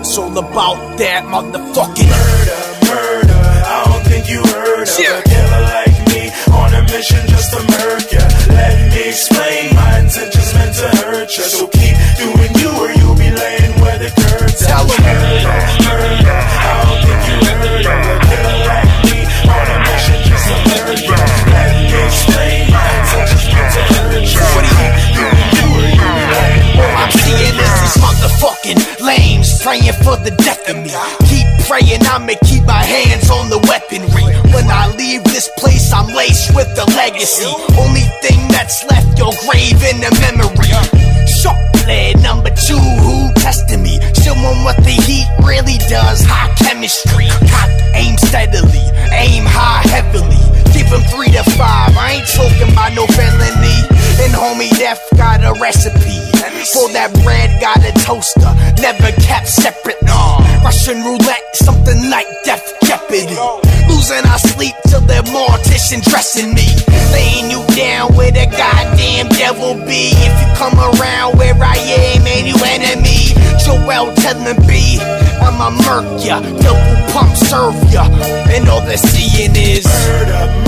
It's all about that motherfucking murder, murder. praying for the death of me. Keep praying, I'ma keep my hands on the weaponry. When I leave this place, I'm laced with the legacy. Only thing that's left, your grave in the memory. Shock blade number two, who tested me? Showing what the heat really does. High chemistry. Cock, aim steadily, aim high heavily. Give them three to five, I ain't talking about no felony homie, death got a recipe. For that bread, got a toaster, never kept separate. Uh, Russian roulette, something like death jeopardy. Losing our sleep till the mortician dressing me. Laying you down where the goddamn devil be. If you come around where I am, ain't you enemy? Joel telling B, I'ma murk ya, double pump serve ya. And all they're seeing is. Murder.